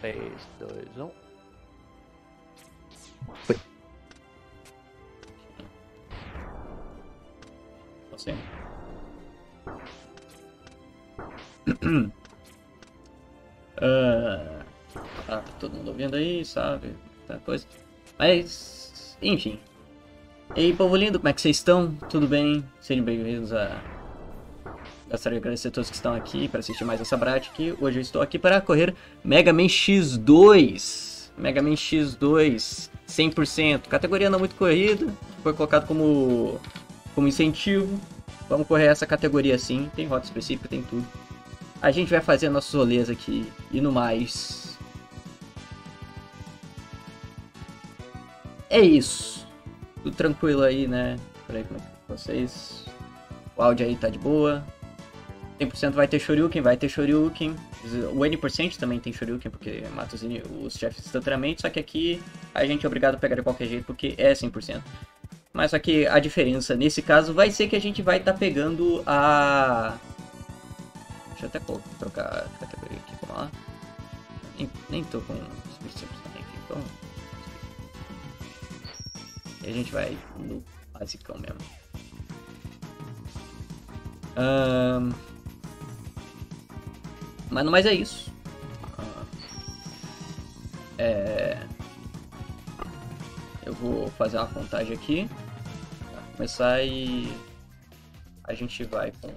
3, 2, 1. Foi. Você. Ah, tá todo mundo ouvindo aí, sabe? Tá coisa. Mas, enfim. E aí, povo lindo, como é que vocês estão? Tudo bem? Sejam bem-vindos a. Gostaria de agradecer a todos que estão aqui para assistir mais essa aqui. Hoje eu estou aqui para correr Mega Man X2. Mega Man X2, 100%. Categoria não muito corrida, foi colocado como, como incentivo. Vamos correr essa categoria assim, tem rota específica, tem tudo. A gente vai fazer nossos rolês aqui e no mais. É isso. Tudo tranquilo aí, né? Peraí, como é que tá vocês? O áudio aí tá de boa. 100% vai ter Shoryuken, vai ter Shoryuken. O N% também tem Shoryuken, porque mata os, os chefes instantaneamente. Só que aqui a gente é obrigado a pegar de qualquer jeito, porque é 100%. Mas só que a diferença nesse caso vai ser que a gente vai estar tá pegando a... Deixa eu até trocar a categoria aqui, vamos lá. Nem, nem tô com Speed 100% aqui, então... E a gente vai no basicão mesmo. Um... Mas não mais é isso. É... Eu vou fazer uma contagem aqui. Começar e a gente vai com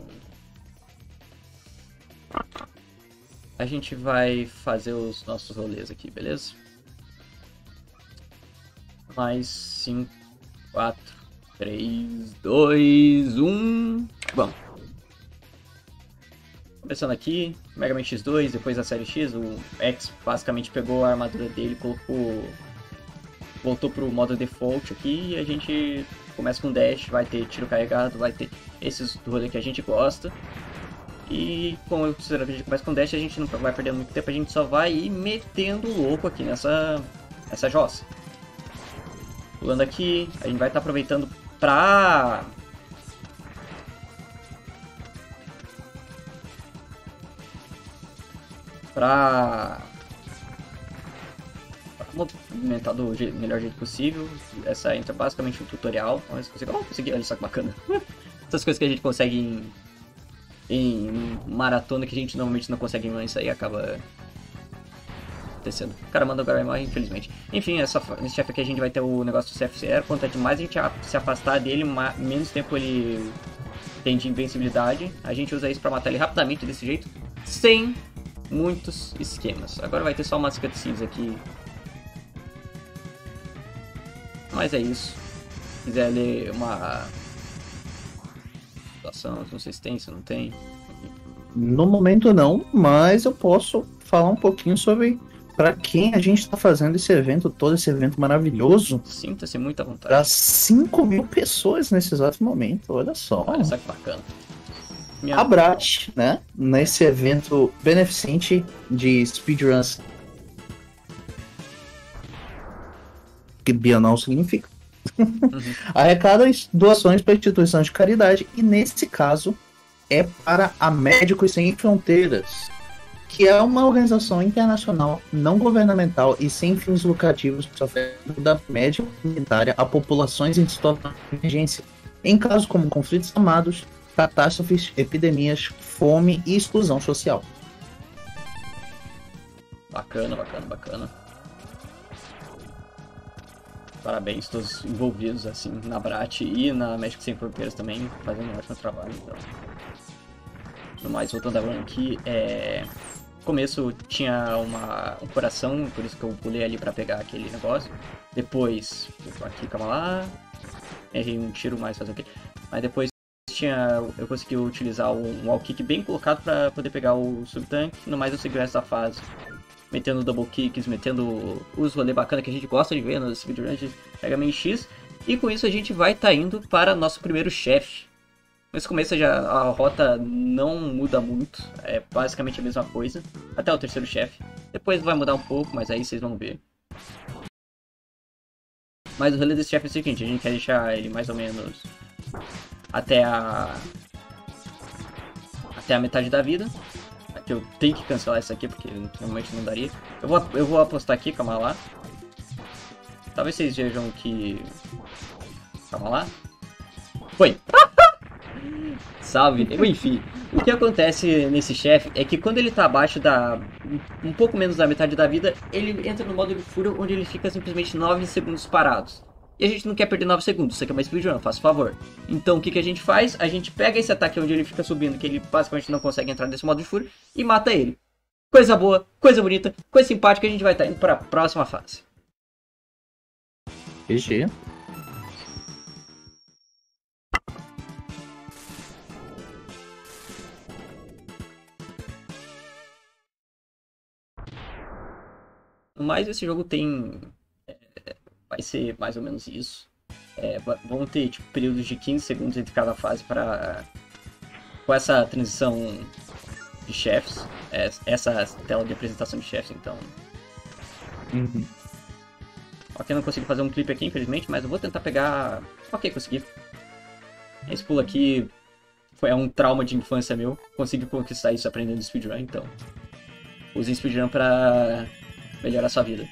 a gente vai fazer os nossos rolês aqui, beleza? Mais 5, 4, 3, 2, 1. Vamos. Começando aqui, Mega Man X2, depois da série X, o X basicamente pegou a armadura dele, colocou. voltou pro modo default aqui e a gente começa com dash, vai ter tiro carregado, vai ter esses rolês que a gente gosta. E como eu considero que a gente começa com dash, a gente não vai perdendo muito tempo, a gente só vai ir metendo louco aqui nessa, nessa jossa. Pulando aqui, a gente vai estar tá aproveitando pra... Pra movimentar do melhor jeito possível. Essa entra basicamente um tutorial. Ver se Oh, consegui. Olha só que bacana. Essas coisas que a gente consegue em, em maratona que a gente normalmente não consegue em isso aí acaba acontecendo. O cara manda agora morre, infelizmente. Enfim, essa, esse chefe aqui a gente vai ter o negócio do CFCR. Quanto é demais a gente se afastar dele, menos tempo ele tem de invencibilidade. A gente usa isso pra matar ele rapidamente desse jeito, sem muitos esquemas. Agora vai ter só umas cutscenes aqui mas é isso. Se quiser ler uma situação, não sei se tem, se não tem. No momento não, mas eu posso falar um pouquinho sobre para quem a gente está fazendo esse evento, todo esse evento maravilhoso. Sinta-se muito à vontade. Para 5 mil pessoas nesse exato momento, olha só. Olha só que bacana. Minha... A Brat, né, nesse evento beneficente de speedruns que Bienal significa. Uhum. Arrecada doações para instituições de caridade e, nesse caso, é para a Médicos Sem Fronteiras, que é uma organização internacional não governamental e sem fins lucrativos que oferece ajuda médica humanitária a populações em situação de emergência, em casos como conflitos armados, catástrofes, epidemias, fome e exclusão social. Bacana, bacana, bacana. Parabéns todos envolvidos assim na Brat e na México Sem Fronteiras também, fazendo um ótimo trabalho. Então. No mais, voltando a run aqui, é... no começo tinha uma, um coração, por isso que eu pulei ali para pegar aquele negócio. Depois, aqui, calma lá, errei um tiro mais, fazer o quê? Mas depois tinha, eu consegui utilizar um wall kick bem colocado para poder pegar o subtank. No mais, eu segui essa fase metendo double kicks, metendo os rolê bacana que a gente gosta de ver nos speedruns de Mega Man X. E com isso a gente vai tá indo para nosso primeiro chefe. Nesse começo já a rota não muda muito, é basicamente a mesma coisa, até o terceiro chefe. Depois vai mudar um pouco, mas aí vocês vão ver. Mas o rolê desse chefe é o seguinte, a gente quer deixar ele mais ou menos até a até a metade da vida. Aqui eu tenho que cancelar isso aqui, porque normalmente não daria. Eu vou, eu vou apostar aqui, calma lá. Talvez vocês vejam que... Calma lá. Foi! Salve! Enfim, o que acontece nesse chefe é que quando ele tá abaixo da. um pouco menos da metade da vida, ele entra no modo de fúria onde ele fica simplesmente 9 segundos parados. E a gente não quer perder 9 segundos, isso aqui é mais speedrun, faça favor. Então o que, que a gente faz? A gente pega esse ataque onde ele fica subindo, que ele basicamente não consegue entrar nesse modo de fúria, e mata ele. Coisa boa, coisa bonita, coisa simpática, a gente vai estar tá indo para a próxima fase. GG. Mas esse jogo tem. Vai ser mais ou menos isso. É, vão ter tipo, períodos de 15 segundos entre cada fase para. Com essa transição de chefes. É, essa tela de apresentação de chefes, então. Uhum. Ok, não consigo fazer um clipe aqui, infelizmente, mas eu vou tentar pegar. Ok, consegui. Esse pulo aqui foi um trauma de infância meu. Consegui conquistar isso aprendendo speedrun, então. Usei speedrun pra melhorar sua vida.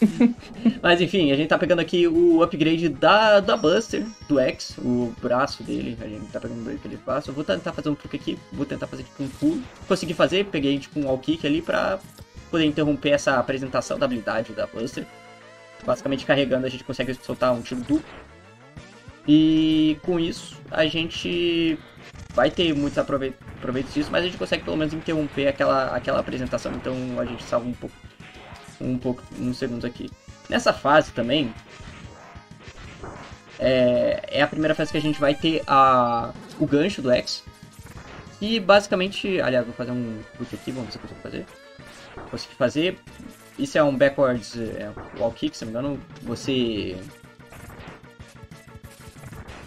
Mas enfim, a gente tá pegando aqui o upgrade da, da Buster, do X, o braço dele. A gente tá pegando aquele braço. Eu vou tentar fazer um truque aqui, vou tentar fazer tipo um pulo. Consegui fazer, peguei tipo um wall kick ali pra poder interromper essa apresentação da habilidade da Buster. Basicamente carregando a gente consegue soltar um tiro duplo. E com isso a gente vai ter muitos aproveitos disso, mas a gente consegue pelo menos interromper aquela, aquela apresentação, então a gente salva um pouco um pouco, uns segundos aqui. Nessa fase também, é, é a primeira fase que a gente vai ter a, o gancho do X. E basicamente, aliás, vou fazer um truque aqui, vamos ver se eu consigo fazer. Consegui fazer. Isso é um backwards é, wall kick, se não me engano. Você.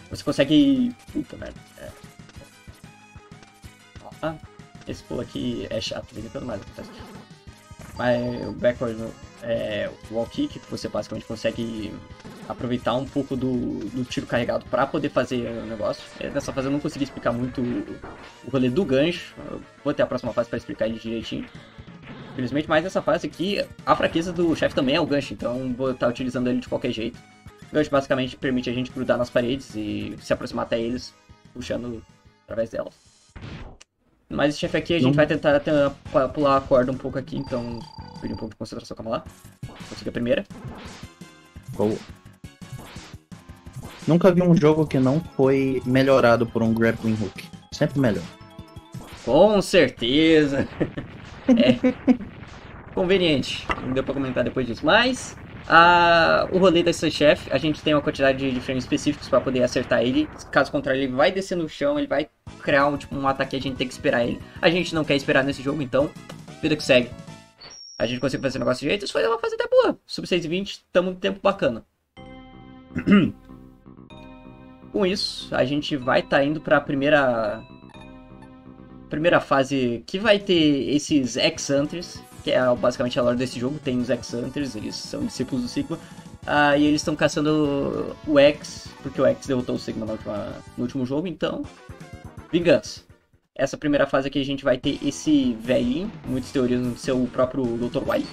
Você consegue. Puta merda. É. Ah, esse pulo aqui é chato, pelo mais acontece o backward é, wall kick, que você basicamente consegue aproveitar um pouco do, do tiro carregado para poder fazer o negócio. É, nessa fase eu não consegui explicar muito o rolê do gancho, eu vou ter a próxima fase para explicar ele direitinho. Infelizmente, mas nessa fase aqui, a fraqueza do chefe também é o gancho, então vou estar utilizando ele de qualquer jeito. O gancho basicamente permite a gente grudar nas paredes e se aproximar até eles, puxando através delas. Mas esse chefe aqui a gente não. vai tentar, pular a corda um pouco aqui, então pedir um pouco de concentração, calma lá. Consegui a primeira. Boa. Nunca vi um jogo que não foi melhorado por um grappling hook. Sempre melhor. Com certeza. é. Conveniente. Não deu pra comentar depois disso. Mas a, o rolê desse chefe, a gente tem uma quantidade de frames específicos para poder acertar ele. Caso contrário, ele vai descer no chão, ele vai criar um, tipo, um ataque a gente tem que esperar ele. A gente não quer esperar nesse jogo, então, vida que segue. A gente conseguiu fazer o negócio de jeito, isso foi uma fase até boa. Sub 620, tamo no tempo bacana. Com isso, a gente vai estar tá indo para a primeira primeira fase que vai ter esses X-Hunters, que é basicamente a lore desse jogo. Tem os X-Hunters, eles são discípulos do Sigma. Ah, e eles estão caçando o X, porque o X derrotou o Sigma última, no último jogo, então. Vingança. Essa primeira fase aqui a gente vai ter esse velhinho, muitas teorias no seu próprio Dr. Wily.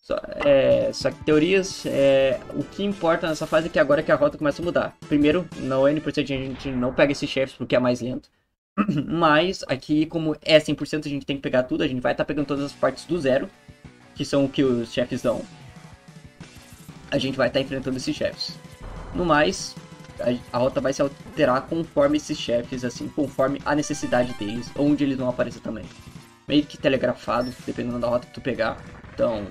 Só, é, só que teorias, é, o que importa nessa fase é que agora que a rota começa a mudar. Primeiro, no N% a gente não pega esses chefes porque é mais lento. Mas aqui, como é 100%, a gente tem que pegar tudo. A gente vai estar tá pegando todas as partes do zero, que são o que os chefes dão. A gente vai estar tá enfrentando esses chefes. No mais, a, rota vai se alterar conforme esses chefes, assim, conforme a necessidade deles, onde eles vão aparecer também. Meio que telegrafado, dependendo da rota que tu pegar. Então,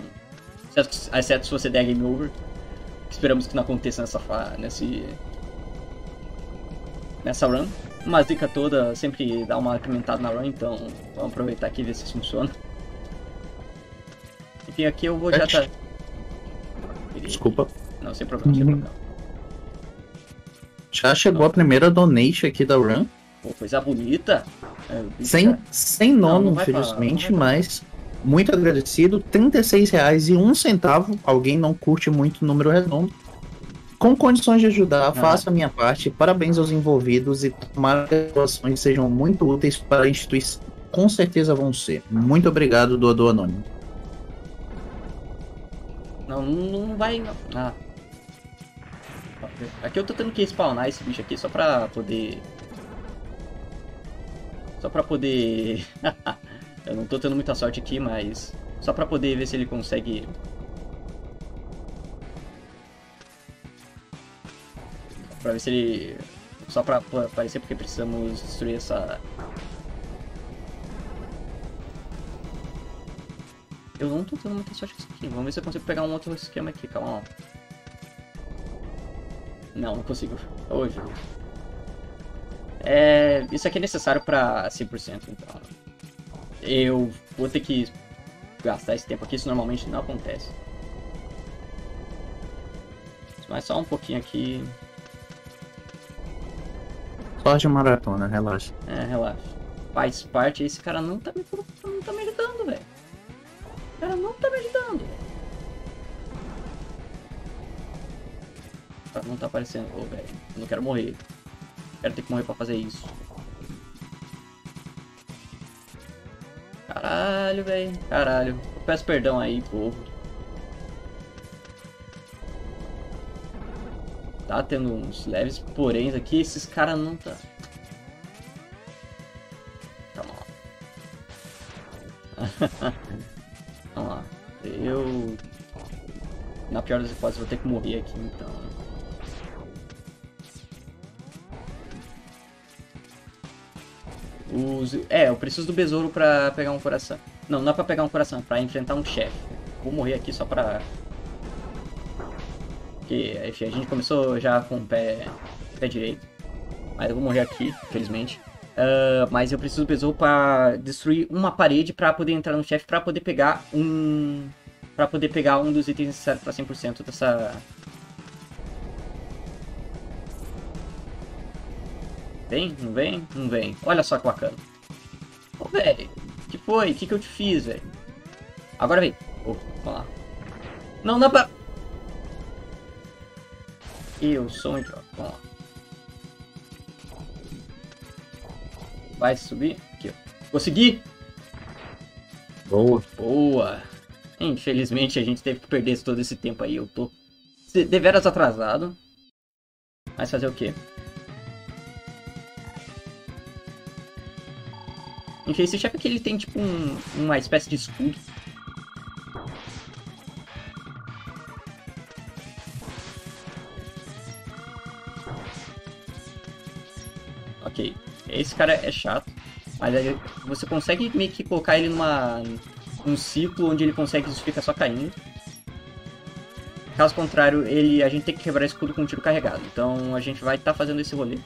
exceto se você der game over. Esperamos que não aconteça nessa, nesse, nessa run. Uma dica toda sempre dá uma incrementada na run, então vamos aproveitar aqui e ver se funciona. Enfim, aqui eu vou já tá... Desculpa. Não, sem problema, sem problema. Já chegou Não. a primeira donation aqui da run. Pô, coisa bonita. É, sem, sem nome, infelizmente, mas muito agradecido. 36 reais e um centavo. Alguém não curte muito o número redondo com condições de ajudar, ah. faço a minha parte. Parabéns aos envolvidos e tomara que as doações sejam muito úteis para a instituição. com certeza vão ser. Muito obrigado, doador anônimo. Não, não vai. Ah. Aqui eu tô tendo que spawnar esse bicho aqui só pra poder. Só pra poder. eu não tô tendo muita sorte aqui, mas. Só pra poder ver se ele consegue. Pra ver se ele. Só pra aparecer porque precisamos destruir essa Eu não tô tendo muita sorte com isso aqui. Vamos ver se eu consigo pegar um outro esquema aqui. Calma lá. Não, não consigo. Hoje. É, isso aqui é necessário pra 100%, então. Eu vou ter que gastar esse tempo aqui, isso normalmente não acontece. Mas só um pouquinho aqui. Só de maratona, relaxa. É, relaxa. Faz parte, esse cara não tá me, não tá me ajudando, velho. O cara não tá me ajudando. Cara não tá aparecendo. Ô, velho. Eu não quero morrer. Quero ter que morrer pra fazer isso. Caralho, velho. Caralho. Eu peço perdão aí, povo. Tá tendo uns leves porém aqui. Esses caras não tá... Calma lá. Vamos lá. Eu. Na pior das hipóteses, vou ter que morrer aqui, então. Os... É, eu preciso do besouro pra pegar um coração. Não, não é pra pegar um coração, é pra enfrentar um chefe. Vou morrer aqui só pra... Porque, enfim, a gente começou já com o pé, pé direito. Mas eu vou morrer aqui, infelizmente. Uh, mas eu preciso do besouro para destruir uma parede para poder entrar no chefe, para poder pegar um para poder pegar um dos itens necessários para 100% dessa Vem? Não vem? Não vem. Olha só que bacana. Ô, velho. que foi? O que, que eu te fiz, velho? Agora vem. Oh, vamos lá. Não, dá pra... Eu sou um idiota. Vamos lá. Vai subir. Aqui, ó. Consegui! Boa. Boa. Infelizmente a gente teve que perder todo esse tempo aí. Eu tô deveras atrasado. Mas fazer o quê? Enfim, esse chefe aqui ele tem tipo um, uma espécie de escudo. Ok. Esse cara é chato. Mas você consegue meio que colocar ele numa. num ciclo onde ele consegue ficar só caindo. Caso contrário, ele, a gente tem que quebrar escudo com um tiro carregado. Então a gente vai estar tá fazendo esse rolê.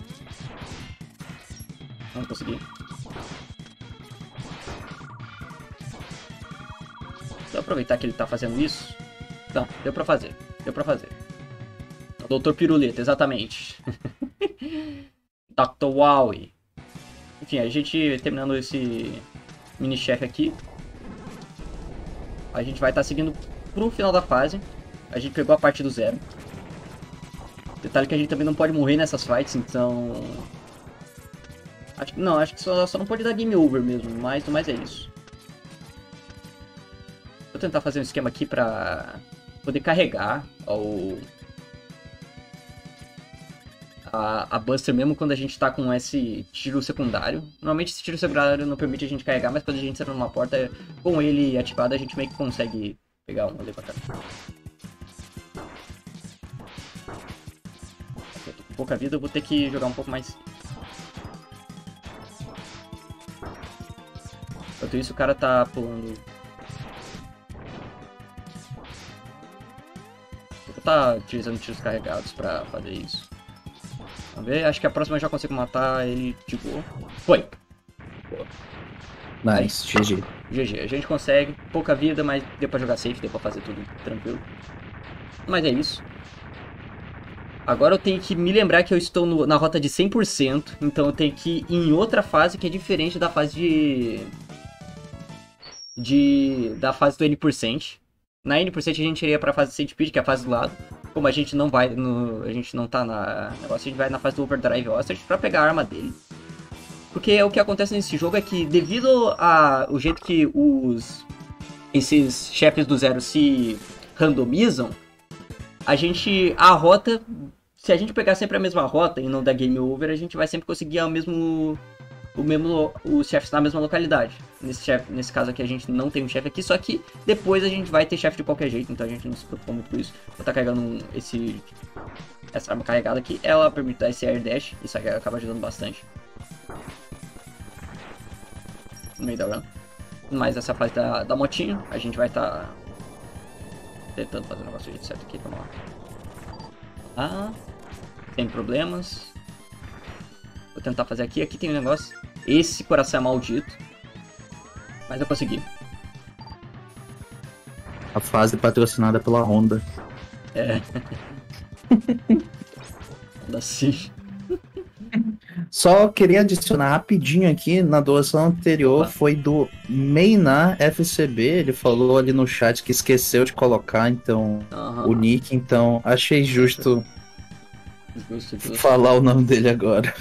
Vamos conseguir. Aproveitar que ele está fazendo isso. Não, deu pra fazer. Deu pra fazer. Doutor Piruleta, exatamente. Dr. Wowie. Enfim, a gente terminando esse mini-chefe aqui. A gente vai estar tá seguindo pro final da fase. A gente pegou a parte do zero. Detalhe que a gente também não pode morrer nessas fights, então... Acho não, acho que só, só não pode dar game over mesmo, mas, mas é isso. Tentar fazer um esquema aqui pra poder carregar o, a, a Buster mesmo quando a gente tá com esse tiro secundário. Normalmente esse tiro secundário não permite a gente carregar, mas quando a gente entra numa porta com ele ativado, a gente meio que consegue pegar um ali pra cá. Pouca vida, eu vou ter que jogar um pouco mais. Enquanto isso, o cara tá pulando. Tá utilizando tiros carregados pra fazer isso. Vamos ver, acho que a próxima eu já consigo matar ele de boa. Foi! Boa. Nice, GG. GG, a gente consegue, pouca vida, mas deu pra jogar safe, deu pra fazer tudo tranquilo. Mas é isso. Agora eu tenho que me lembrar que eu estou no, na rota de 100%, então eu tenho que ir em outra fase que é diferente da fase de... de da fase do N%. Na N% a gente iria pra fase de Centipede, que é a fase do lado. Como a gente não vai no. A gente não tá na negócio, a gente vai na fase do Overdrive Ostrich pra pegar a arma dele. Porque o que acontece nesse jogo é que devido ao jeito que os esses chefes do zero se randomizam, a gente a rota, se a gente pegar sempre a mesma rota e não dar game over, a gente vai sempre conseguir o mesmo o mesmo os chefes na mesma localidade. Nesse nesse caso aqui a gente não tem um chefe aqui, só que depois a gente vai ter chefe de qualquer jeito, então a gente não se preocupa muito com isso. Vou estar tá carregando um, esse essa arma carregada aqui, ela permite dar esse air dash, isso acaba ajudando bastante. No meio da run. Mas essa fase da, da motinha, a gente vai estar tá tentando fazer o negócio de certo aqui, vamos lá. Ah, sem problemas. Vou tentar fazer aqui, aqui tem um negócio. Esse coração é maldito. Mas eu consegui. A fase patrocinada pela Honda. É. Honda sim. Só queria adicionar rapidinho aqui, na doação anterior foi do Meinar FCB, ele falou ali no chat que esqueceu de colocar então uhum. o nick, então achei justo, justo, justo. falar o nome dele agora.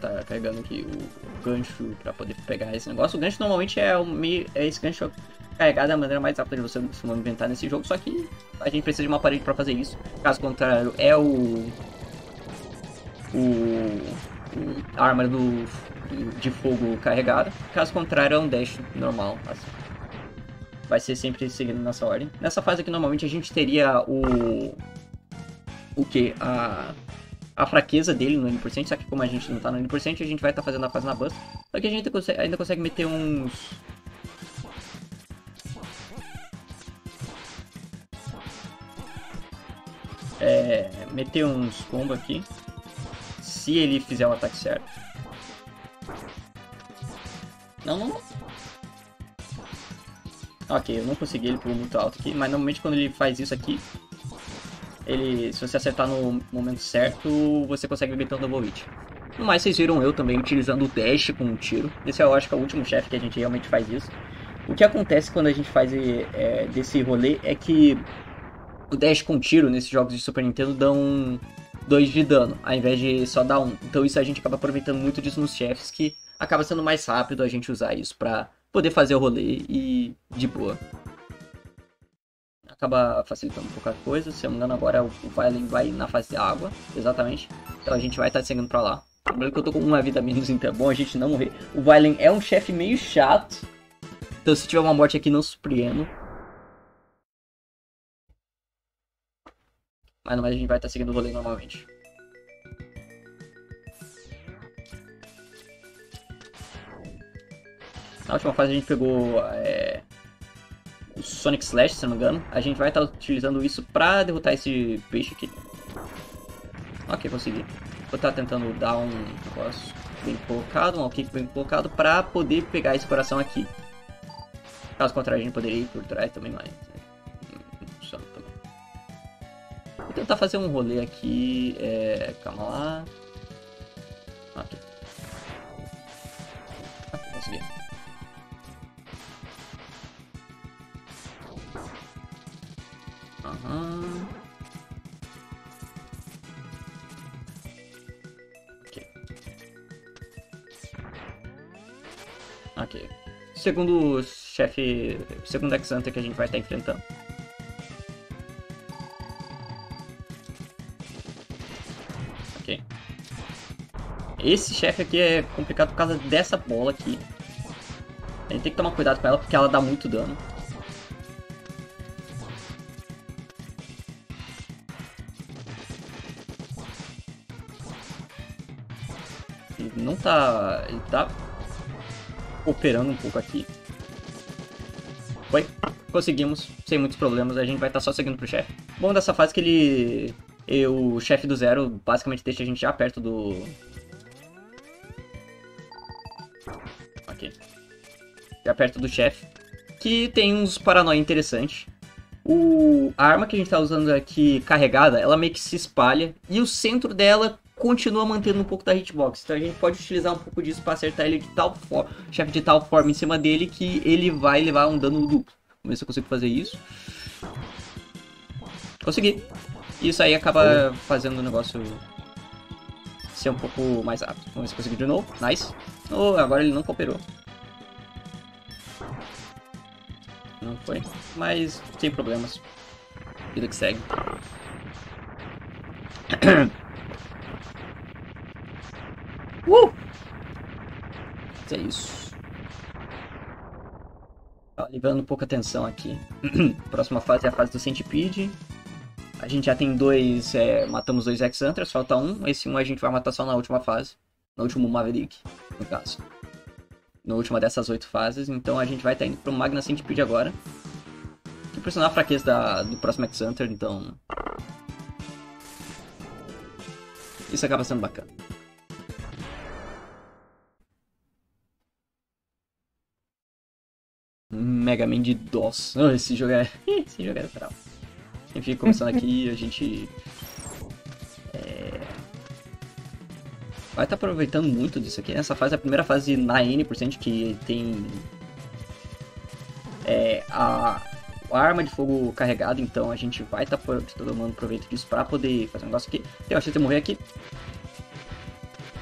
Tá carregando aqui o gancho para poder pegar esse negócio. O gancho normalmente é, o meio, é esse gancho carregado da maneira mais rápida de você se movimentar nesse jogo, só que a gente precisa de uma parede para fazer isso. Caso contrário, é o o a arma do, de fogo carregada. Caso contrário, é um dash normal. Assim. Vai ser sempre seguindo nessa ordem. Nessa fase aqui, normalmente, a gente teria o... O que? A... A fraqueza dele no N%, só que como a gente não tá no N%, a gente vai estar tá fazendo a fase na bust. Só que a gente consegue, ainda consegue meter uns... É, meter uns combos aqui se ele fizer o ataque certo. Não, não. Ok, eu não consegui, ele pulou muito alto aqui, mas normalmente quando ele faz isso aqui, ele, se você acertar no momento certo, você consegue um double hit. No mais, vocês viram eu também utilizando o dash com um tiro. Esse eu acho que é o último chefe que a gente realmente faz isso. O que acontece quando a gente faz é, desse rolê é que o dash com tiro nesses jogos de Super Nintendo dão 2 de dano, ao invés de só dar 1. Um. Então isso a gente acaba aproveitando muito disso nos chefes, que acaba sendo mais rápido a gente usar isso pra poder fazer o rolê e de boa. Acaba facilitando pouca coisa, se eu não me engano agora o Violin vai na fase de água, exatamente. Então a gente vai estar tá seguindo pra lá. Lembrando que eu tô com uma vida menos, então é bom a gente não morrer. O Violin é um chefe meio chato, então se tiver uma morte aqui não surpreendo. Mas no mais a gente vai estar tá seguindo o rolê normalmente. Na última fase a gente pegou é, Sonic Slash, se não me engano. A gente vai estar tá utilizando isso pra derrotar esse peixe aqui. Ok, consegui. Vou estar tá tentando dar um negócio bem colocado, um kick bem colocado, pra poder pegar esse coração aqui. Caso contrário, a gente poderia ir por trás também, mas Vou tentar fazer um rolê aqui. É... Calma lá. Aqui. Aqui, consegui. Ok. Ok. Segundo chefe. Segundo X-Hunter que a gente vai estar enfrentando. Esse chefe aqui é complicado por causa dessa bola aqui. A gente tem que tomar cuidado com ela porque ela dá muito dano. Operando um pouco aqui. Foi. Conseguimos, sem muitos problemas. A gente vai estar tá só seguindo pro chefe. Bom dessa fase que ele... O chefe do zero basicamente deixa a gente já perto do, já perto do chefe, que tem uns paranoia interessantes. O, a arma que a gente tá usando aqui carregada, ela meio que se espalha e o centro dela continua mantendo um pouco da hitbox. Então a gente pode utilizar um pouco disso para acertar ele de tal forma, chefe de tal forma em cima dele que ele vai levar um dano duplo. Vamos ver se eu consigo fazer isso. Consegui. Isso aí acaba fazendo o negócio ser um pouco mais rápido. Vamos ver se conseguiu de novo. Nice. Oh, agora ele não cooperou. Não foi. Mas sem problemas. Vida que segue. uh! É isso. Levando pouca atenção aqui. Próxima fase é a fase do Centipede. A gente já tem dois. É, matamos dois X-Hunters, falta um. Esse um a gente vai matar só na última fase. No último Maverick, no caso. Na última dessas oito fases. Então a gente vai estar tá indo pro Magna Centipede agora. Que por sinal a fraqueza da, do próximo X-Hunter, então. Isso acaba sendo bacana. Mega Man de DOS. Oh, esse jogo é. esse jogo é bravo. Enfim, começando aqui, a gente. É... Vai estar tá aproveitando muito disso aqui. Essa fase é a primeira fase na N% que tem. É, a, arma de fogo carregada, então a gente vai estar tá tomando proveito disso para poder fazer um negócio aqui. Eu achei que morrer aqui.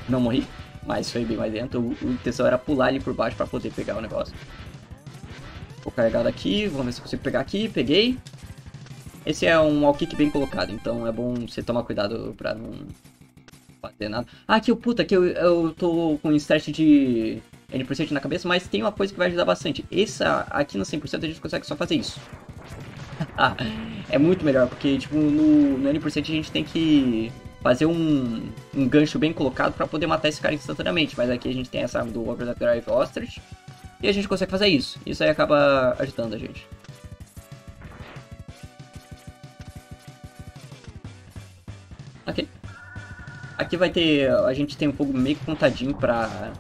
Não morri, mas foi bem mais dentro. O, o intenção era pular ali por baixo para poder pegar o negócio. Vou carregado aqui, vamos ver se eu consigo pegar aqui. Peguei. Esse é um all kick bem colocado, então é bom você tomar cuidado pra não fazer nada. Ah, aqui puta, aqui eu, eu tô com um stat de N% na cabeça, mas tem uma coisa que vai ajudar bastante. Essa aqui no 100% a gente consegue só fazer isso. é muito melhor, porque tipo, no, no N% a gente tem que fazer um, um gancho bem colocado para poder matar esse cara instantaneamente. Mas aqui a gente tem essa arma do Overdrive Ostrich e a gente consegue fazer isso. Isso aí acaba ajudando a gente. Aqui. Aqui vai ter... A gente tem um fogo meio contadinho pra...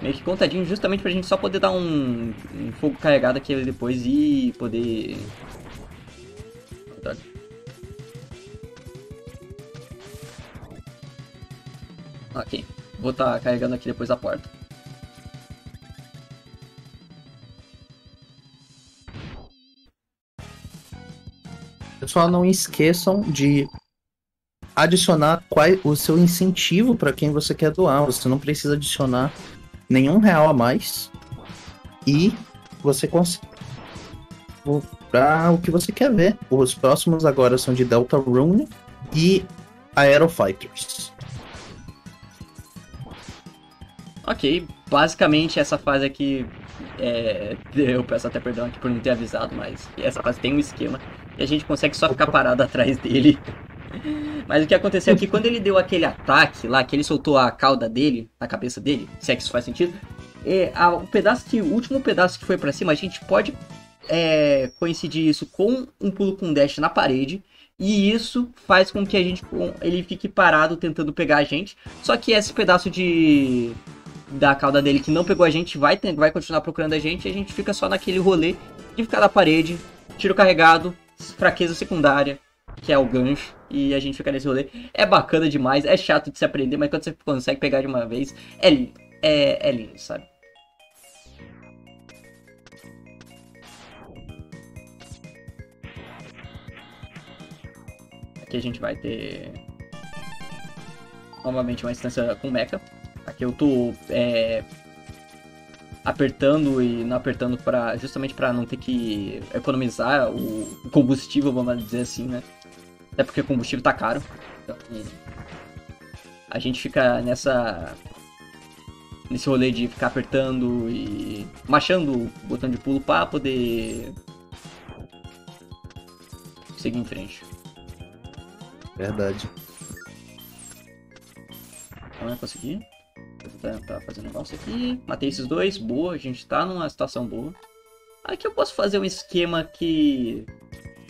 Meio que contadinho justamente pra gente só poder dar um, um fogo carregado aqui depois e poder... Ok. Vou estar tá carregando aqui depois da porta. Pessoal, não esqueçam de adicionar qual o seu incentivo para quem você quer doar. Você não precisa adicionar nenhum real a mais e você consegue para o que você quer ver. Os próximos agora são de Delta Rune e Aerofighters. Ok, basicamente essa fase aqui é, eu peço até perdão aqui por não ter avisado, mas essa fase tem um esquema e a gente consegue só ficar parado atrás dele. Mas o que aconteceu é que quando ele deu aquele ataque lá, que ele soltou a cauda dele, na cabeça dele, se é que isso faz sentido, é, a, o pedaço que, o último pedaço que foi para cima, a gente pode é, coincidir isso com um pulo com dash na parede. E isso faz com que a gente ele fique parado tentando pegar a gente. Só que esse pedaço de da cauda dele que não pegou a gente vai, vai continuar procurando a gente e a gente fica só naquele rolê de ficar na parede, tiro carregado, fraqueza secundária, que é o gancho, e a gente fica nesse rolê. É bacana demais, é chato de se aprender, mas quando você consegue pegar de uma vez, é, é, é lindo, sabe? Aqui a gente vai ter novamente uma instância com mecha. Aqui eu tô é, apertando e não apertando para justamente para não ter que economizar o combustível, vamos dizer assim, né? Até porque o combustível tá caro. Então, a gente fica nessa nesse rolê de ficar apertando e machando o botão de pulo para poder seguir em frente. Verdade. Não é conseguir? Vou tentar fazer um negócio aqui. Matei esses dois, boa, a gente tá numa situação boa. Aqui eu posso fazer um esquema que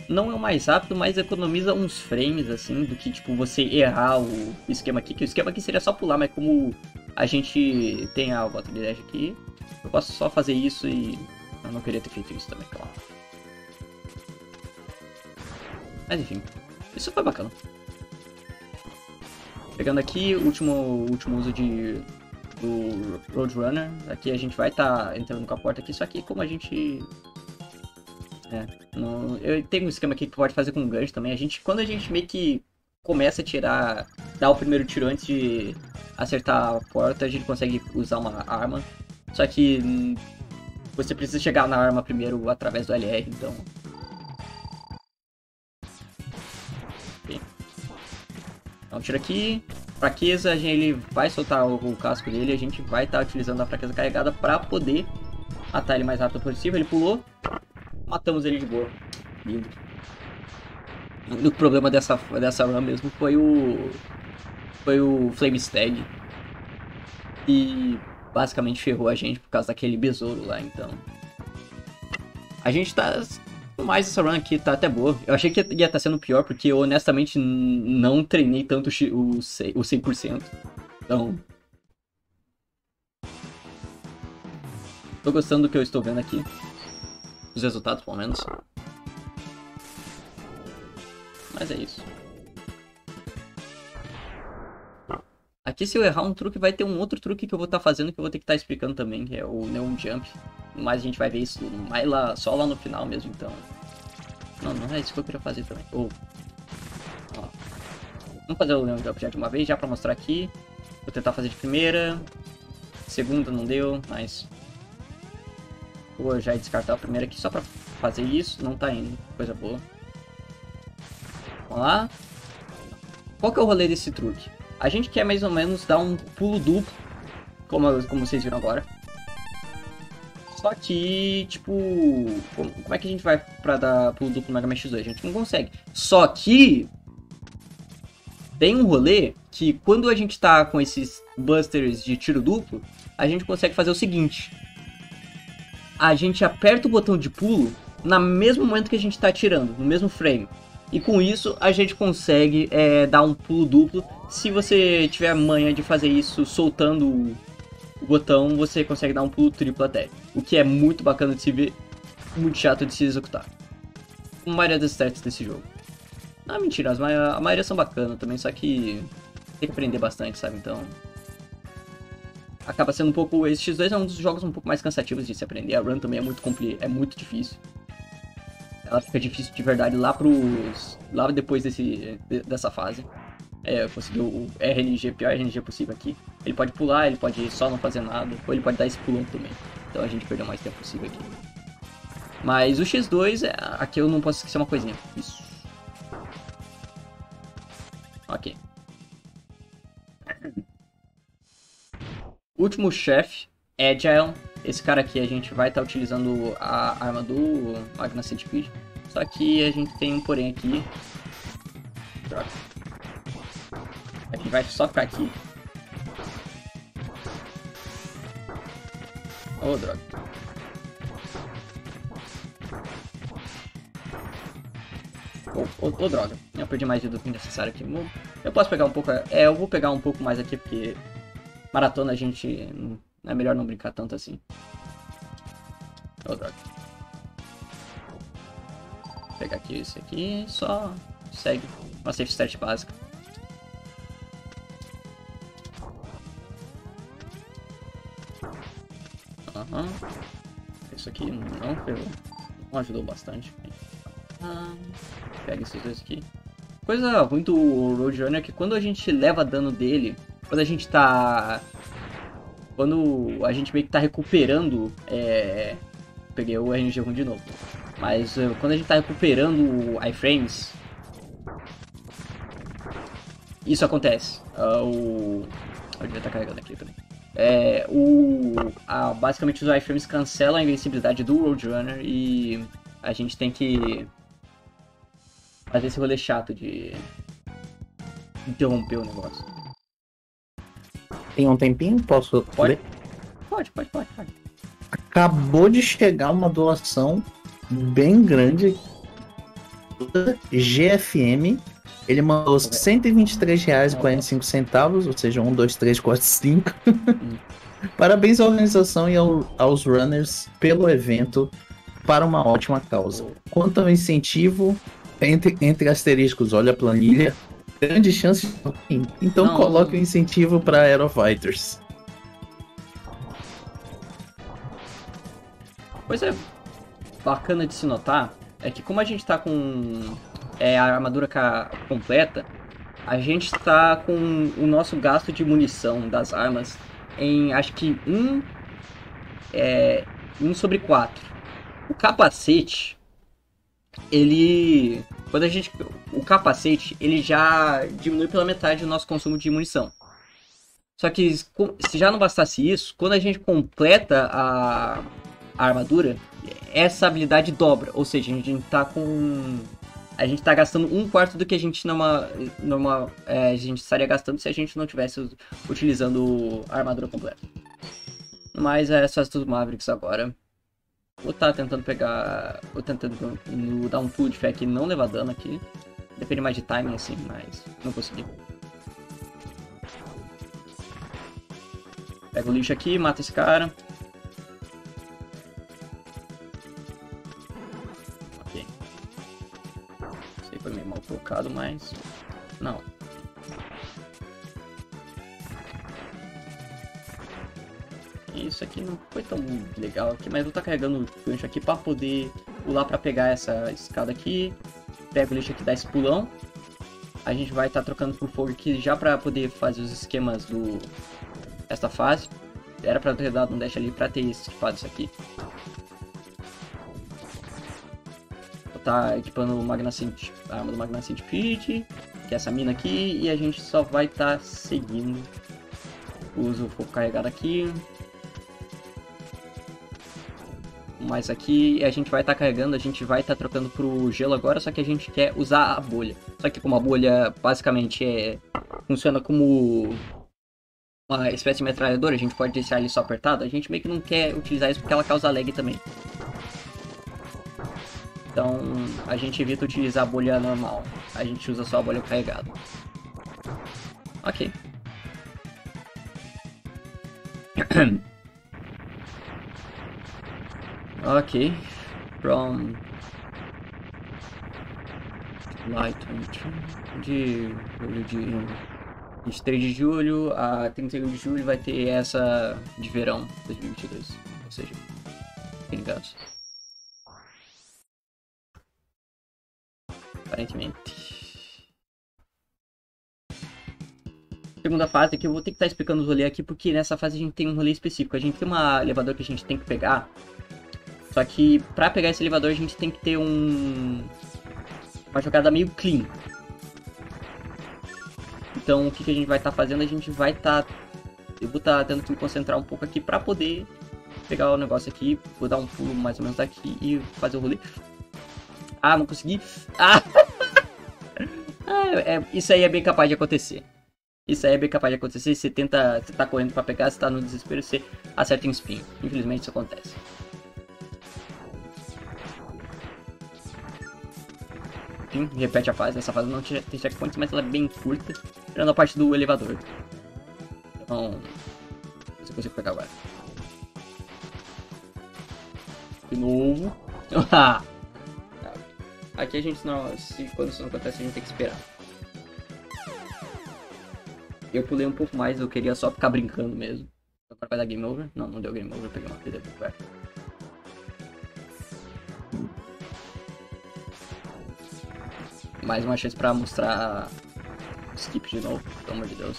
não é o mais rápido, mas economiza uns frames, assim, do que, tipo, você errar o esquema aqui. Que o esquema aqui seria só pular, mas como a gente tem a bota de dash aqui, eu posso só fazer isso e... Eu não queria ter feito isso também, claro. Mas enfim, isso foi bacana. Pegando aqui, último, último uso de do Roadrunner. Aqui a gente vai estar tá entrando com a porta aqui, só que como a gente É, no, eu tenho um esquema aqui que pode fazer com gancho também. A gente, quando a gente meio que começa a tirar, dar o primeiro tiro antes de acertar a porta, a gente consegue usar uma arma. Só que hum, você precisa chegar na arma primeiro através do LR, então. Okay. Então tira aqui. Fraqueza, ele vai soltar o, o casco dele, a gente vai estar tá utilizando a fraqueza carregada para poder matar ele mais rápido possível. Ele pulou, matamos ele de boa. Lindo. O problema dessa, dessa run mesmo foi o. Foi o Flame Stag. E basicamente ferrou a gente por causa daquele besouro lá, então. A gente tá. Mas essa run aqui tá até boa. Eu achei que ia estar tá sendo pior, porque eu honestamente não treinei tanto o 100%. Então. Tô gostando do que eu estou vendo aqui. Os resultados, pelo menos. Mas é isso. Aqui se eu errar um truque, vai ter um outro truque que eu vou estar tá fazendo que eu vou ter que estar tá explicando também, que é o Neon Jump. Mas a gente vai ver isso mais lá, só lá no final mesmo, então. Não, não é isso que eu queria fazer também. Oh. Ó. Vamos fazer o já de uma vez, já pra mostrar aqui. Vou tentar fazer de primeira. Segunda não deu, mas... Vou já descartar a primeira aqui só pra fazer isso. Não tá indo, coisa boa. Vamos lá. Qual que é o rolê desse truque? A gente quer mais ou menos dar um pulo duplo, como, como vocês viram agora. Só que, tipo, como, é que a gente vai pra dar pulo duplo Mega Man X2? A gente não consegue. Só que tem um rolê que quando a gente tá com esses busters de tiro duplo, a gente consegue fazer o seguinte. A gente aperta o botão de pulo no mesmo momento que a gente tá atirando, no mesmo frame. E com isso a gente consegue é, dar um pulo duplo. Se você tiver manha de fazer isso soltando o botão, você consegue dar um pulo triplo até. O que é muito bacana de se ver, muito chato de se executar. A maioria das stats desse jogo. Ah, mentira, a maioria são bacanas também, só que tem que aprender bastante, sabe? Então. Acaba sendo um pouco. Esse X2 é um dos jogos um pouco mais cansativos de se aprender. A run também é muito, compli é muito difícil ela fica difícil de verdade lá pros. lá depois desse, dessa fase. É, conseguiu o RNG, pior RNG possível aqui. Ele pode pular, ele pode só não fazer nada, ou ele pode dar esse pulão também. Então a gente perdeu mais tempo possível aqui. Mas o X2, é, aqui eu não posso esquecer uma coisinha. Isso. Ok. Último chefe, Agile. Esse cara aqui a gente vai estar tá utilizando a arma do Magna Centipede. Só que a gente tem um porém aqui. Vai só ficar aqui. Oh, droga. Oh, oh, oh, droga. Eu perdi mais vida do que necessário aqui. Eu posso pegar um pouco... É, eu vou pegar um pouco mais aqui, porque... Maratona a gente é melhor não brincar tanto assim. Oh, droga. Vou pegar aqui esse aqui só segue uma safe start básica. Isso aqui não. Não ajudou bastante. Pega esses dois aqui. Coisa ruim do Roadrunner é que quando a gente leva dano dele, quando a gente tá quando a gente meio que tá recuperando. É... Peguei o RNG ruim de novo. Mas uh, quando a gente tá recuperando iframes. Isso acontece. Uh, o. Eu devia estar tá carregando aqui também. É, o, a, basicamente os iframes cancelam a invencibilidade do Roadrunner e a gente tem que fazer esse rolê chato de interromper o negócio. Tem um tempinho? Posso pode? ler? Pode, pode, pode, pode. Acabou de chegar uma doação bem grande. GFM. Ele mandou R$ 123,45, ou seja, 1, 2, 3, 4, 5. Parabéns à organização e ao, aos runners pelo evento para uma ótima causa. Quanto ao incentivo, entre, entre asteriscos, olha a planilha, grande chance de Então não, coloque o um incentivo para Aerofighters. Coisa bacana de se notar é que como a gente tá com é, a armadura completa, a gente tá com o nosso gasto de munição das armas em acho que 1 um, é, 1 sobre 4. O capacete, ele. Quando a gente. O capacete, ele já diminui pela metade o nosso consumo de munição. Só que se já não bastasse isso, quando a gente completa a, a armadura, essa habilidade dobra. Ou seja, a gente tá com. A gente tá gastando um quarto do que a gente numa. numa é, a gente estaria gastando se a gente não tivesse utilizando a armadura completa. Mas é só dos Mavericks agora. Vou tá tentando pegar. Vou tentando no, dar um pull de fé aqui não levar dano aqui. Depende mais de timing assim, mas não consegui. Pega o lixo aqui, mata esse cara. Colocado, mas... Não. Isso aqui não foi tão legal aqui, mas vou estar carregando o gancho aqui para poder pular para pegar essa escada aqui. Pega o lixo aqui, dá esse pulão. A gente vai estar tá trocando por fogo aqui já para poder fazer os esquemas do esta fase. Era pra ter dado um dash ali pra ter equipado isso aqui. Tá equipando o Magnacent, a arma do Magnacent Pit, que é essa mina aqui, e a gente só vai estar tá seguindo. Uso o fogo carregado aqui. Mas aqui a gente vai estar tá carregando, a gente vai estar tá trocando pro gelo agora, só que a gente quer usar a bolha. Só que como a bolha basicamente é funciona como uma espécie de metralhadora, a gente pode deixar ele só apertado, a gente meio que não quer utilizar isso porque ela causa lag também. Então a gente evita utilizar a bolha normal, a gente usa só a bolha carregada. Ok. ok. From light de de 23 de julho a 31 de julho vai ter essa de verão 2022. Ou seja, ligados. Aparentemente. Segunda fase aqui, eu vou ter que estar tá explicando os rolês aqui, porque nessa fase a gente tem um rolê específico. A gente tem um elevador que a gente tem que pegar. Só que pra pegar esse elevador a gente tem que ter um... Uma jogada meio clean. Então, o que, que a gente vai estar tá fazendo? A gente vai estar... Tá... Eu vou estar tendo que me concentrar um pouco aqui para poder pegar o negócio aqui. Vou dar um pulo mais ou menos aqui e fazer o rolê. Ah, não consegui. Ah! ah é, isso aí é bem capaz de acontecer. Isso aí é bem capaz de acontecer. Você tenta, você tá correndo para pegar, você tá no desespero, você acerta um espinho. Infelizmente isso acontece. enfim, repete a fase. Essa fase não tem checkpoints, mas ela é bem curta, tirando a parte do elevador. Então, se eu consigo pegar agora. De novo. Aqui a gente não. Se, quando isso não acontece, a gente tem que esperar. Eu pulei um pouco mais, eu queria só ficar brincando mesmo. Agora vai dar game over? Não, não deu game over, peguei uma vida perto. mais uma chance pra mostrar skip de novo, pelo amor de Deus.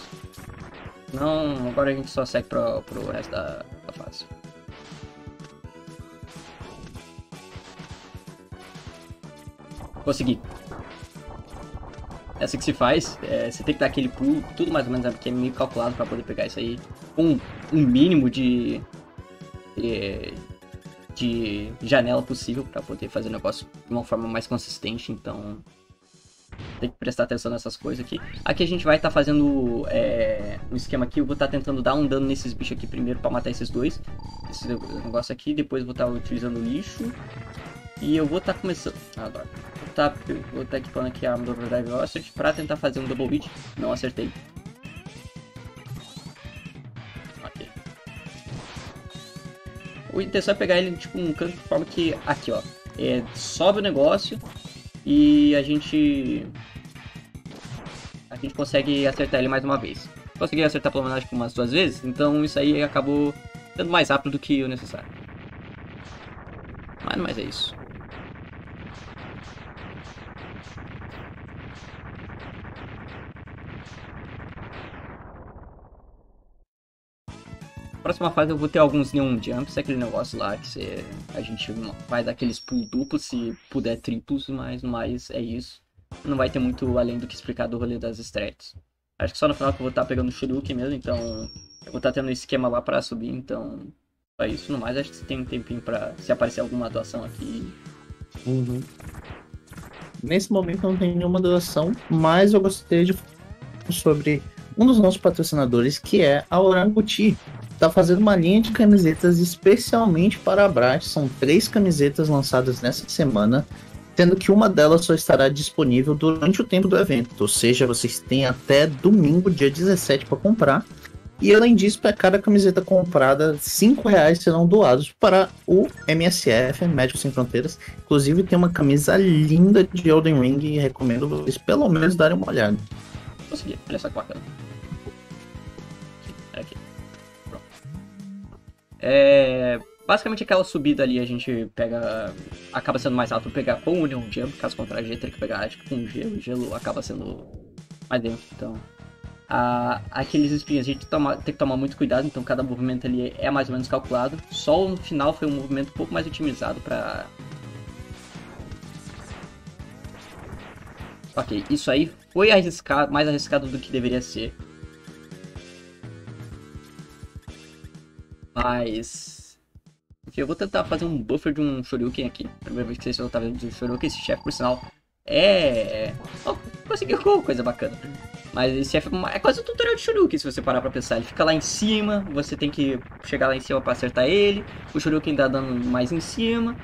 Não, agora a gente só segue pro, pro resto da, da fase. Consegui. É assim que se faz. É, você tem que dar aquele pulo, tudo mais ou menos, porque é meio calculado pra poder pegar isso aí. Com um mínimo de, de, de janela possível pra poder fazer o negócio de uma forma mais consistente. Então, tem que prestar atenção nessas coisas aqui. Aqui a gente vai estar tá fazendo é, um esquema aqui. Eu vou estar tá tentando dar um dano nesses bichos aqui primeiro para matar esses dois. Esse negócio aqui. Depois vou estar tá utilizando lixo. E eu vou estar tá começando... Ah, agora. Vou estar tá, vou tá equipando aqui a arma do Overdrive Velocity para tentar fazer um double hit. Não acertei. Ok. O intenção é pegar ele tipo um canto de forma que... Aqui, ó. É, sobe o negócio e a gente a gente consegue acertar ele mais uma vez. Consegui acertar pelo menos acho umas duas vezes, então isso aí acabou sendo mais rápido do que o necessário. Mas mais é isso. Próxima fase eu vou ter alguns neon jumps, aquele negócio lá que você, a gente vai dar aqueles pull duplos, se puder triplos, mas mais é isso. Não vai ter muito além do que explicar do rolê das strats. Acho que só no final que eu vou estar pegando o Shuriken mesmo, então eu vou estar tendo um esquema lá para subir, então é isso. No mais, acho que você tem um tempinho para se aparecer alguma doação aqui. Uhum. Nesse momento não tem nenhuma doação, mas eu gostaria de sobre um dos nossos patrocinadores, que é a Oranguti. Está fazendo uma linha de camisetas especialmente para a Brat. São três camisetas lançadas nessa semana, sendo que uma delas só estará disponível durante o tempo do evento. Ou seja, vocês têm até domingo, dia 17, para comprar. E além disso, para cada camiseta comprada, cinco reais serão doados para o MSF, Médicos Sem Fronteiras. Inclusive tem uma camisa linda de Elden Ring e recomendo vocês pelo menos darem uma olhada. Consegui, olha só que bacana. É, basicamente aquela subida ali a gente pega. acaba sendo mais alto pegar com o Neon Jump, caso contrário a gente teria que pegar tipo, com gelo, gelo acaba sendo mais dentro, então aqueles espinhos a gente toma, tem que tomar muito cuidado, então cada movimento ali é mais ou menos calculado. Só no final foi um movimento um pouco mais otimizado para Ok, isso aí foi arriscado, mais arriscado do que deveria ser. Mas... Enfim, eu vou tentar fazer um buffer de um Shoryuken aqui. Primeira vez que vocês estão vendo de Shoryuken, esse chefe, por sinal, é... Oh, conseguiu coisa bacana. Mas esse é, é quase um tutorial de Shoryuken, se você parar pra pensar. Ele fica lá em cima, você tem que chegar lá em cima pra acertar ele. O Shoryuken dá dano mais em cima.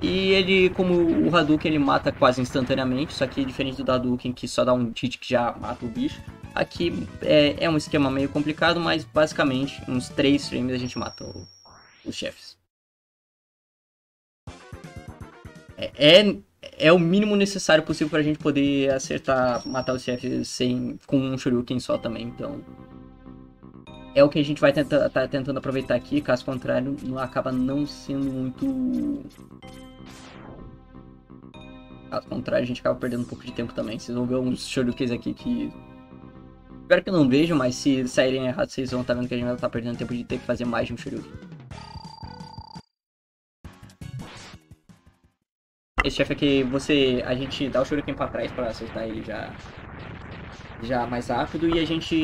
E ele, como o Hadouken, ele mata quase instantaneamente. Só que diferente do Hadouken, que só dá um hit que já mata o bicho. Aqui é, é um esquema meio complicado, mas basicamente, uns 3 frames a gente mata o, os chefes. É, é é o mínimo necessário possível pra gente poder acertar, matar os chefes sem, com um Shuriken só também, então... É o que a gente vai tentar, tá tentando aproveitar aqui, caso contrário, não, acaba não sendo muito... Caso contrário, a gente acaba perdendo um pouco de tempo também. Vocês vão ver uns Shurikens aqui que... Espero que não vejam, mas se saírem errados, vocês vão estar tá vendo que a gente estar tá perdendo tempo de ter que fazer mais de um Shuriken. Esse chefe aqui, você, a gente dá o shuriken pra trás pra acertar ele já, já mais rápido e a gente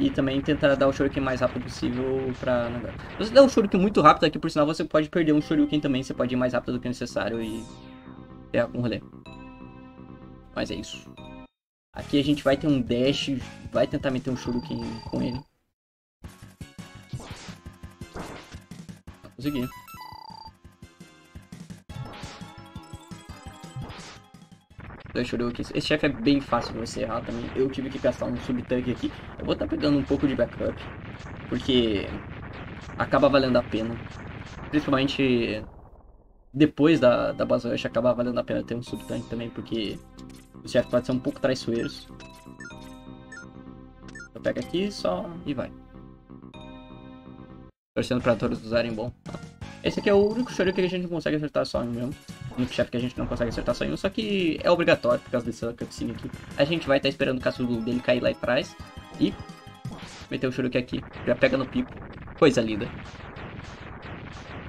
e também tentar dar o shuriken mais rápido possível pra... Você dá o shuriken muito rápido aqui, por sinal você pode perder um shuriken também, você pode ir mais rápido do que necessário e é um rolê. Mas é isso. Aqui a gente vai ter um dash, vai tentar meter um shuriken com ele. Consegui. da Shoryuken. Esse chefe é bem fácil de você errar também. Eu tive que gastar um sub-tank aqui. Eu vou estar tá pegando um pouco de backup, porque acaba valendo a pena. Principalmente depois da, da Rush, acaba valendo a pena ter um sub-tank também, porque os chefes podem ser um pouco traiçoeiros. Eu pego aqui só e vai. Torcendo para todos usarem bom. Esse aqui é o único Shoryuken que a gente consegue acertar só mesmo único chefe que a gente não consegue acertar só em um, só que é obrigatório por causa dessa cutscene aqui. A gente vai estar tá esperando o caçudo dele cair lá atrás e meter o Shuriken aqui. Já pega no pico. Coisa linda.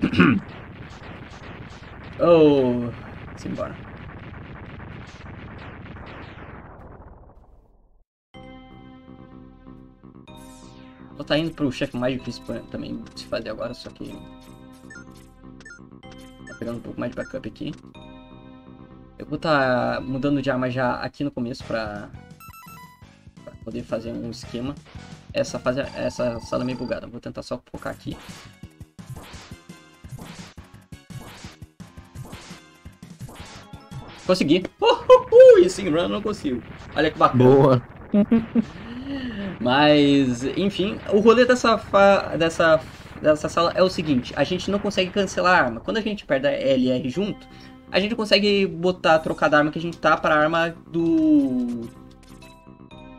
oh, simbora. Vou estar tá indo pro chefe mais difícil também de se fazer agora, só que pegando um pouco mais de backup aqui. Eu vou estar tá mudando de arma já aqui no começo para poder fazer um esquema. Essa, fase, essa sala é meio bugada, vou tentar só focar aqui. Consegui! Uhul! E sim, run não consigo. Olha que bacana. Boa! Mas, enfim, o rolê dessa, dessa dessa sala é o seguinte: a gente não consegue cancelar a arma. Quando a gente perde a LR junto, a gente consegue botar, trocar da arma que a gente tá pra arma do.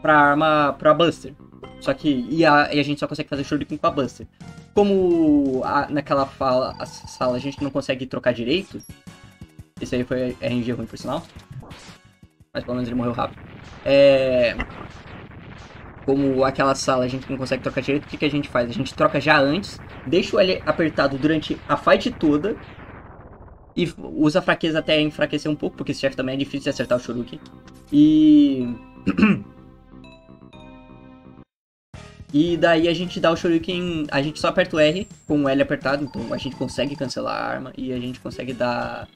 pra arma. pra Buster. Só que. E a, e a gente só consegue fazer shuriken com a Buster. Como a, naquela fala, a sala a gente não consegue trocar direito. Esse aí foi RNG ruim por sinal. Mas pelo menos ele morreu rápido. É como aquela sala a gente não consegue trocar direito, o que, que a gente faz? A gente troca já antes, deixa o L apertado durante a fight toda e usa a fraqueza até enfraquecer um pouco, porque esse chefe também é difícil de acertar o Shoryuken. E... e daí a gente dá o Shoryuken, a gente só aperta o R com o L apertado, então a gente consegue cancelar a arma e a gente consegue dar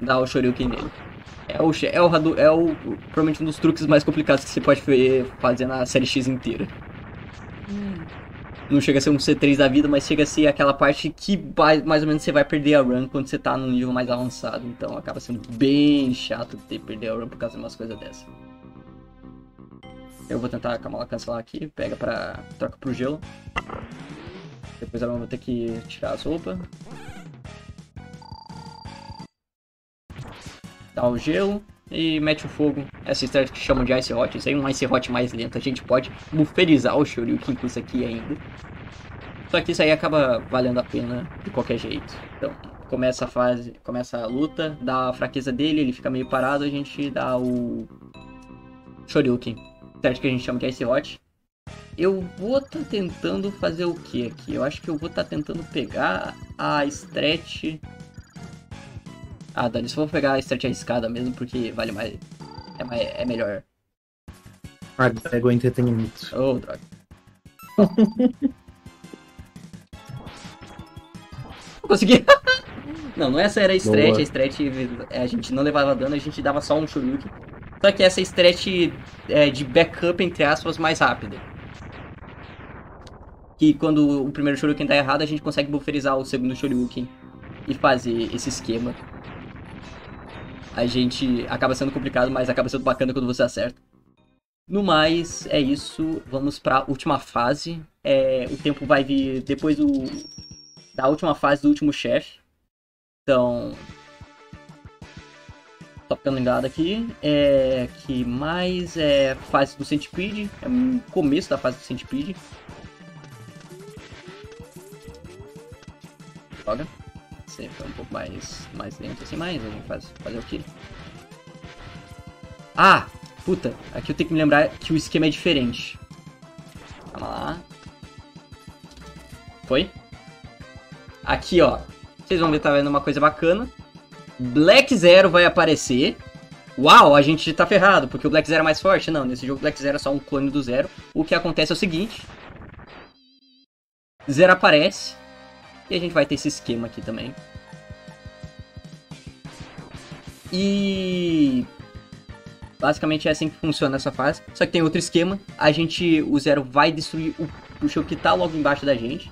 dar o Shoryuken nele. É o, é o, é o provavelmente um dos truques mais complicados que você pode fazer na série X inteira. Não chega a ser um C3 da vida, mas chega a ser aquela parte que mais ou menos você vai perder a run quando você tá num nível mais avançado. Então acaba sendo bem chato ter perder a run por causa de umas coisas dessas. Eu vou tentar Kamala cancelar aqui, pega pra. troca pro gelo. Depois eu vou ter que tirar as roupas. Dá o gelo e mete o fogo. Essa estratégia que chamam de Ice Hot. Isso aí é um Ice Hot mais lento. A gente pode bufferizar o Shoryuken com isso aqui ainda. Só que isso aí acaba valendo a pena de qualquer jeito. Então, começa a fase, começa a luta, dá a fraqueza dele, ele fica meio parado, a gente dá o Shoryuken. Certo que a gente chama de Ice Hot. Eu vou estar tá tentando fazer o que aqui? Eu acho que eu vou estar tá tentando pegar a stretch ah, Dani, só vou pegar a start arriscada mesmo, porque vale mais. É, mais, é melhor. Ah, pega o entretenimento. Oh, droga. Consegui. não, não essa era a stretch. Boa. A stretch é, a gente não levava dano, a gente dava só um Shoryuken. Só que essa stretch é de backup, entre aspas, mais rápida. Que quando o primeiro Shoryuken tá errado, a gente consegue bufferizar o segundo Shoryuken e fazer esse esquema a gente acaba sendo complicado, mas acaba sendo bacana quando você acerta. No mais, é isso. Vamos para última fase. É, o tempo vai vir depois do, da última fase do último chefe. Então, só ficando ligado aqui, é que mais é fase do Centipede, é o começo da fase do Centipede. Joga ser um pouco mais, mais lento assim, mas a gente faz, fazer o que? Ah! Puta, aqui eu tenho que me lembrar que o esquema é diferente. Calma lá. Foi? Aqui, ó. Vocês vão ver, tá vendo uma coisa bacana. Black Zero vai aparecer. Uau, a gente tá ferrado, porque o Black Zero é mais forte. Não, nesse jogo o Black Zero é só um clone do Zero. O que acontece é o seguinte. Zero aparece. E a gente vai ter esse esquema aqui também. E basicamente é assim que funciona essa fase. Só que tem outro esquema. A gente, o Zero vai destruir o, show que tá logo embaixo da gente.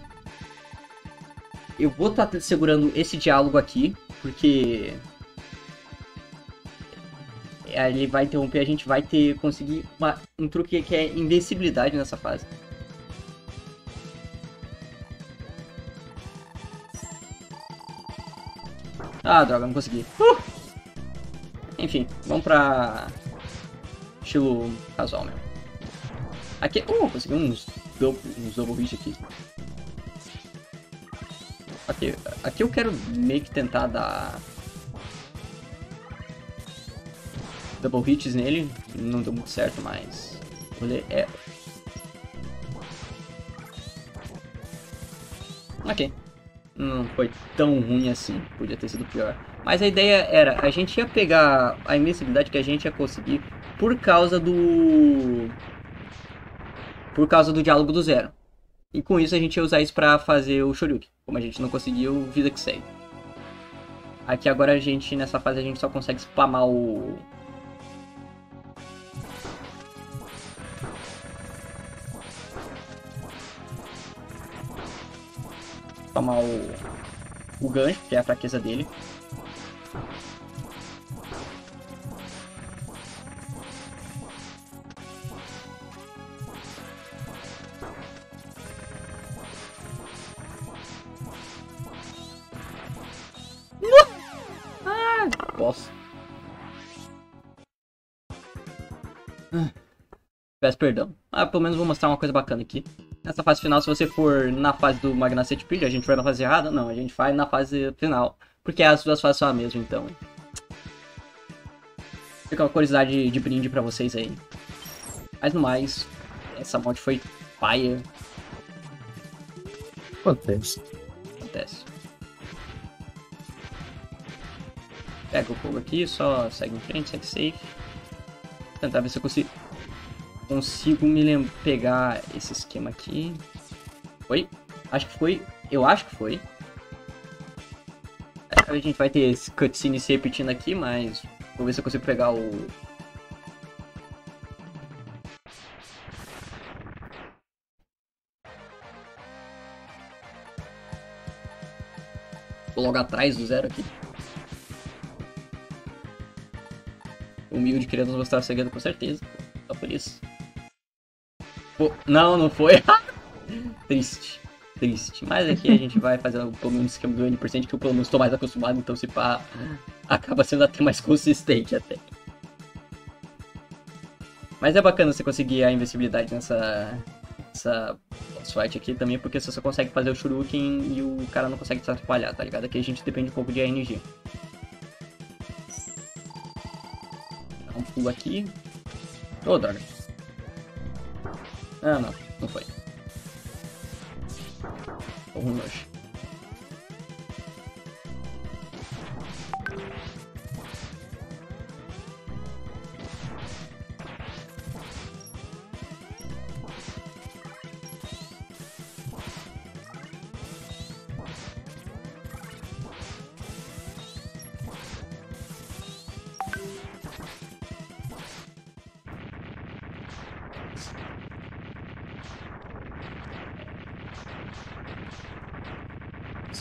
Eu vou estar tá segurando esse diálogo aqui, porque ele vai interromper, a gente vai ter conseguir uma, um truque que é invencibilidade nessa fase. Ah, droga, não consegui. Uh! Enfim, vamos pra... Estilo casual mesmo. Aqui... Uh, consegui uns, double, uns double hit aqui. Aqui, aqui eu quero meio que tentar dar... Double hits nele. Não deu muito certo, mas... Olha, é... Ok não foi tão ruim assim. Podia ter sido pior. Mas a ideia era, a gente ia pegar a invencibilidade que a gente ia conseguir por causa do... Por causa do diálogo do zero. E com isso a gente ia usar isso pra fazer o Shoryuken. Como a gente não conseguiu, vida que segue. Aqui agora a gente, nessa fase, a gente só consegue spamar o... Spamar o o gancho, que é a fraqueza dele. Ah, posso. Peço perdão. Ah, pelo menos vou mostrar uma coisa bacana aqui. Nessa fase final, se você for na fase do Magnacete Pilha, a gente vai na fase errada? Não, a gente vai na fase final. Porque as duas fases são a mesma, então. Fica uma curiosidade de brinde pra vocês aí. Mas no mais, essa morte foi paia. Acontece. Acontece. Pega o fogo aqui, só segue em frente, segue safe. Tentar ver se eu consigo, consigo me pegar esse esquema aqui. Foi? Acho que foi. Eu acho que foi. A gente vai ter esse cutscene se repetindo aqui, mas vou ver se eu consigo pegar o. Logo atrás do zero aqui. Humilde querendo mostrar o segredo com certeza. Só por isso. Não, não foi. Triste triste. Mas aqui a gente vai fazer pelo menos esquema do N% que eu pelo menos estou mais acostumado, então se pá, acaba sendo até mais consistente até. Mas é bacana você conseguir a invencibilidade nessa, boss fight aqui também, porque você só consegue fazer o Shuriken e o cara não consegue te atrapalhar, tá ligado? Aqui a gente depende um pouco de RNG. Dá um pulo aqui. Ô, oh, droga. Ah, não. Não foi. Vamos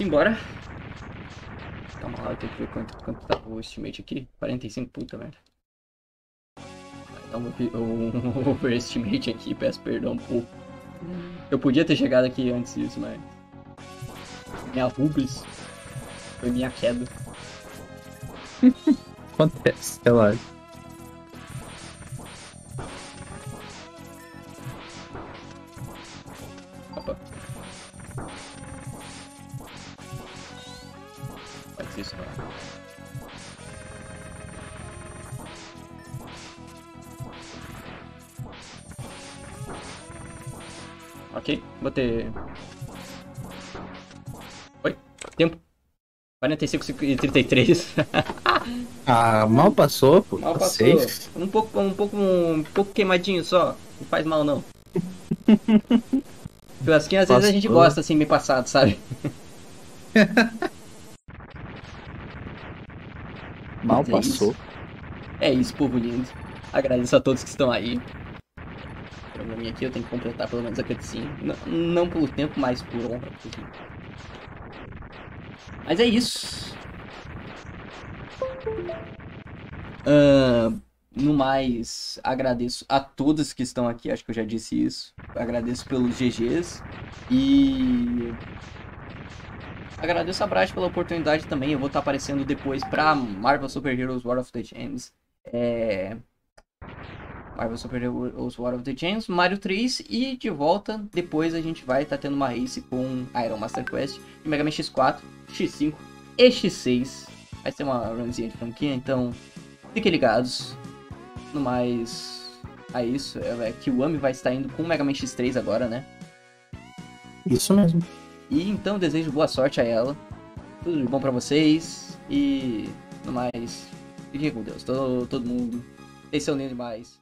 Simbora. Calma lá, eu tenho que ver quanto, quanto tá o estimate aqui. 45, puta merda. Vai dar um, um overestimate aqui, peço perdão um pouco. Eu podia ter chegado aqui antes disso, mas... Minha rublis foi minha queda. Acontece, relaxa. Ter. Oi? Tempo? 45 e 33. ah, mal passou, pô. Mal passou. Safe. Um pouco, um pouco, um pouco queimadinho só. Não faz mal não. Churrasquinho às vezes a gente gosta assim, meio passado, sabe? mal é passou. Isso. É isso, povo lindo. Agradeço a todos que estão aí programinha aqui, eu tenho que completar pelo menos a cutscene. Não, não pelo tempo, mas por honra. Mas é isso. Uh, no mais, agradeço a todos que estão aqui, acho que eu já disse isso. Agradeço pelos GGs. E. Agradeço a Brat pela oportunidade também. Eu vou estar aparecendo depois pra Marvel Super Heroes War of the Gems. É. Marvel Super Heroes War of the Gems, Mario 3 e de volta depois a gente vai estar tá tendo uma race com Iron Master Quest de Mega Man X4, X5 e X6. Vai ser uma runzinha de franquia, então fiquem ligados. No mais, é isso. É, é que o Ami vai estar indo com o Mega Man X3 agora, né? Isso mesmo. E então desejo boa sorte a ela. Tudo de bom para vocês. E no mais, fiquem com Deus. Todo, todo mundo. Esse é o Nene demais.